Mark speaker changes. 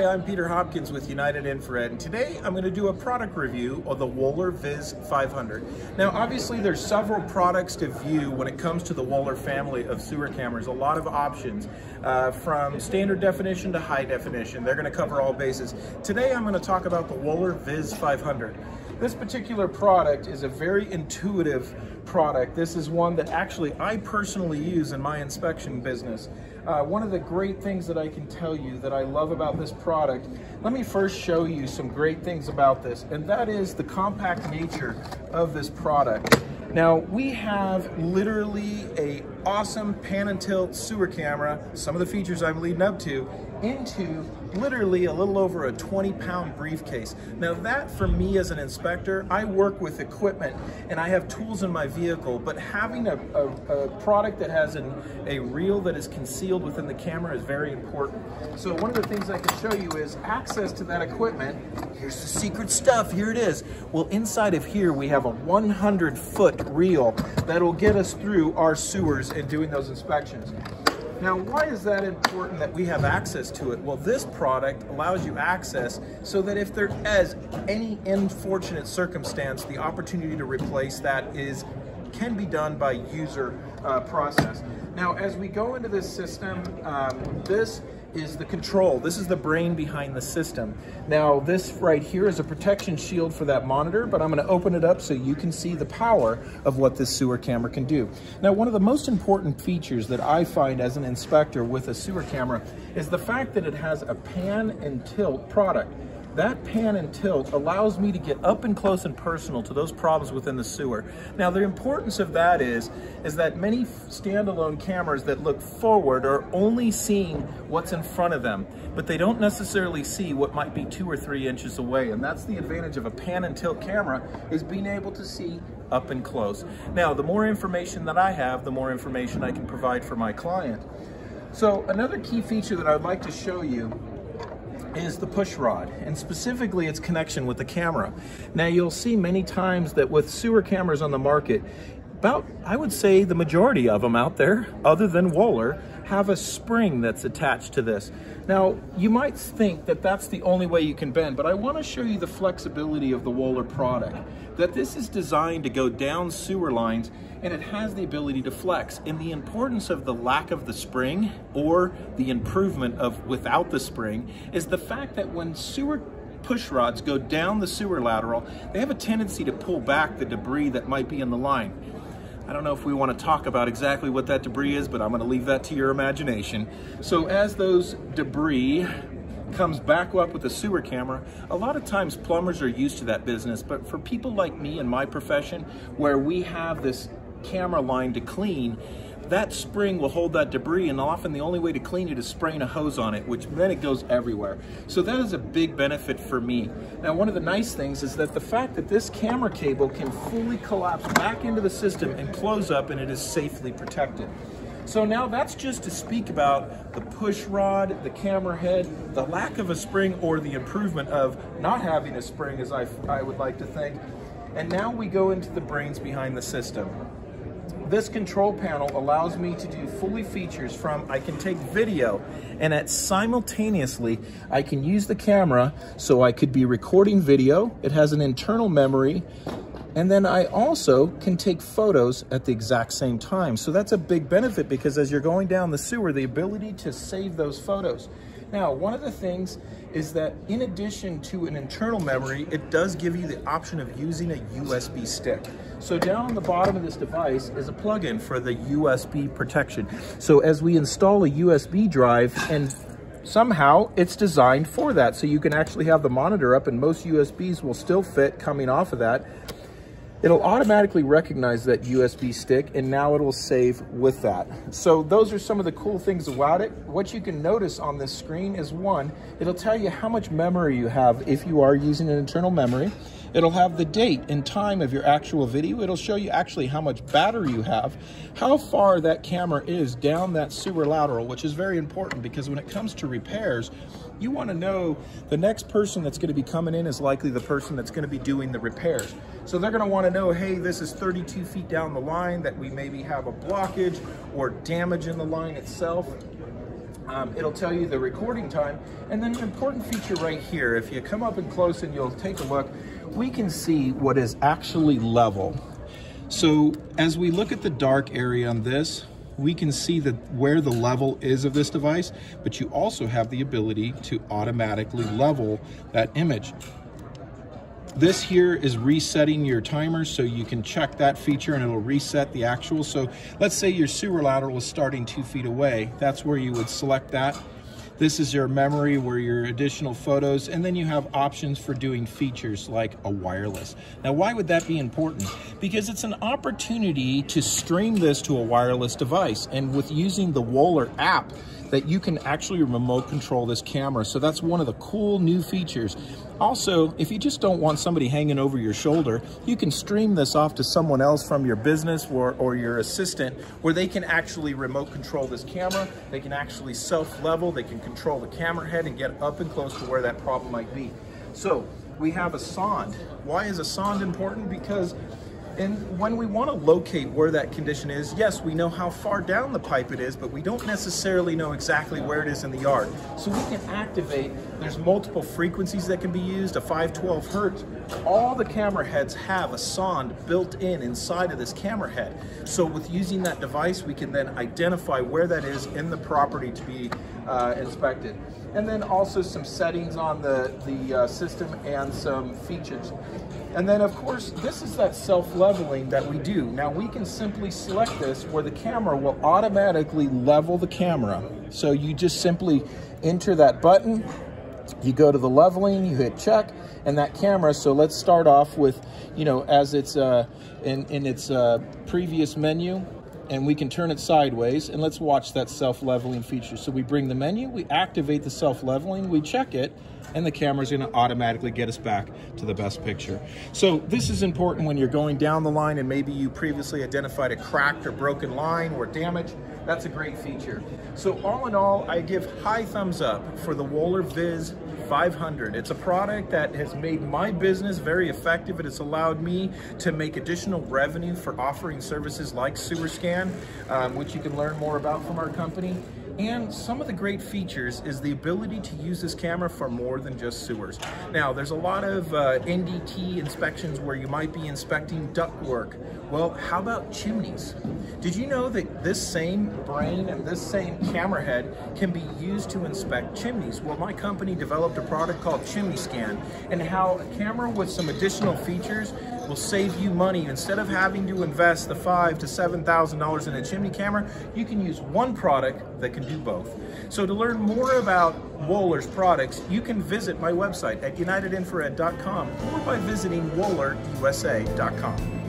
Speaker 1: Hi, I'm Peter Hopkins with United Infrared, and today I'm going to do a product review of the Wohler VIS 500. Now, obviously, there's several products to view when it comes to the Wohler family of sewer cameras. A lot of options, uh, from standard definition to high definition. They're going to cover all bases. Today, I'm going to talk about the Wohler VIS 500. This particular product is a very intuitive product. This is one that actually I personally use in my inspection business. Uh, one of the great things that I can tell you that I love about this product, let me first show you some great things about this, and that is the compact nature of this product. Now, we have literally a awesome pan and tilt sewer camera, some of the features I'm leading up to, into literally a little over a 20 pound briefcase. Now that for me as an inspector, I work with equipment and I have tools in my vehicle, but having a, a, a product that has an, a reel that is concealed within the camera is very important. So one of the things I can show you is access to that equipment. Here's the secret stuff, here it is. Well, inside of here, we have a 100 foot reel that'll get us through our sewers and doing those inspections. Now, why is that important that we have access to it? Well, this product allows you access so that if there is any unfortunate circumstance, the opportunity to replace that is can be done by user uh, process. Now, as we go into this system, um, this is the control. This is the brain behind the system. Now this right here is a protection shield for that monitor, but I'm gonna open it up so you can see the power of what this sewer camera can do. Now one of the most important features that I find as an inspector with a sewer camera is the fact that it has a pan and tilt product. That pan and tilt allows me to get up and close and personal to those problems within the sewer. Now the importance of that is, is that many standalone cameras that look forward are only seeing what's in front of them, but they don't necessarily see what might be two or three inches away. And that's the advantage of a pan and tilt camera is being able to see up and close. Now, the more information that I have, the more information I can provide for my client. So another key feature that I'd like to show you is the push rod and specifically its connection with the camera. Now you'll see many times that with sewer cameras on the market, about, I would say the majority of them out there, other than Wohler, have a spring that's attached to this. Now, you might think that that's the only way you can bend, but I wanna show you the flexibility of the Wohler product. That this is designed to go down sewer lines and it has the ability to flex. And the importance of the lack of the spring or the improvement of without the spring is the fact that when sewer push rods go down the sewer lateral, they have a tendency to pull back the debris that might be in the line. I don't know if we want to talk about exactly what that debris is, but I'm going to leave that to your imagination. So as those debris comes back up with a sewer camera, a lot of times plumbers are used to that business, but for people like me in my profession, where we have this camera line to clean, that spring will hold that debris and often the only way to clean it is spraying a hose on it, which then it goes everywhere. So that is a big benefit for me. Now, one of the nice things is that the fact that this camera cable can fully collapse back into the system and close up and it is safely protected. So now that's just to speak about the push rod, the camera head, the lack of a spring or the improvement of not having a spring as I, I would like to think. And now we go into the brains behind the system. This control panel allows me to do fully features from, I can take video and at simultaneously, I can use the camera so I could be recording video. It has an internal memory and then I also can take photos at the exact same time. So that's a big benefit because as you're going down the sewer, the ability to save those photos. Now, one of the things is that in addition to an internal memory, it does give you the option of using a USB stick. So down on the bottom of this device is a plug-in for the USB protection. So as we install a USB drive and somehow it's designed for that. So you can actually have the monitor up and most USBs will still fit coming off of that it'll automatically recognize that USB stick and now it will save with that. So those are some of the cool things about it. What you can notice on this screen is one, it'll tell you how much memory you have if you are using an internal memory. It'll have the date and time of your actual video. It'll show you actually how much battery you have, how far that camera is down that sewer lateral, which is very important because when it comes to repairs, you want to know the next person that's going to be coming in is likely the person that's going to be doing the repairs. So they're going to want to know, hey, this is 32 feet down the line, that we maybe have a blockage or damage in the line itself. Um, it'll tell you the recording time. And then an important feature right here, if you come up and close and you'll take a look, we can see what is actually level. So as we look at the dark area on this, we can see that where the level is of this device, but you also have the ability to automatically level that image. This here is resetting your timer so you can check that feature and it'll reset the actual. So let's say your sewer lateral is starting two feet away. That's where you would select that this is your memory where your additional photos, and then you have options for doing features like a wireless. Now, why would that be important? Because it's an opportunity to stream this to a wireless device. And with using the Wohler app, that you can actually remote control this camera. So that's one of the cool new features. Also, if you just don't want somebody hanging over your shoulder, you can stream this off to someone else from your business or, or your assistant where they can actually remote control this camera. They can actually self-level, they can control the camera head and get up and close to where that problem might be. So we have a sonde. Why is a sonde important? Because and when we want to locate where that condition is, yes, we know how far down the pipe it is, but we don't necessarily know exactly where it is in the yard. So we can activate, there's multiple frequencies that can be used, a 512 hertz. All the camera heads have a sonde built in inside of this camera head. So with using that device, we can then identify where that is in the property to be uh, inspected and then also some settings on the, the uh, system and some features. And then of course, this is that self-leveling that we do. Now we can simply select this where the camera will automatically level the camera. So you just simply enter that button, you go to the leveling, you hit check, and that camera, so let's start off with, you know, as it's uh, in, in its uh, previous menu, and we can turn it sideways and let's watch that self-leveling feature. So we bring the menu, we activate the self-leveling, we check it, and the camera is gonna automatically get us back to the best picture. So this is important when you're going down the line and maybe you previously identified a cracked or broken line or damage. That's a great feature. So all in all, I give high thumbs up for the Wohler VIS 500. It's a product that has made my business very effective. It has allowed me to make additional revenue for offering services like SewerScan, um, which you can learn more about from our company. And some of the great features is the ability to use this camera for more than just sewers. Now, there's a lot of uh, NDT inspections where you might be inspecting ductwork. Well, how about chimneys? Did you know that this same brain and this same camera head can be used to inspect chimneys? Well, my company developed a product called Chimney Scan and how a camera with some additional features will save you money. Instead of having to invest the five to seven thousand dollars in a chimney camera, you can use one product that can do both. So to learn more about Wohler's products, you can visit my website at unitedinfrared.com or by visiting wohlerusa.com.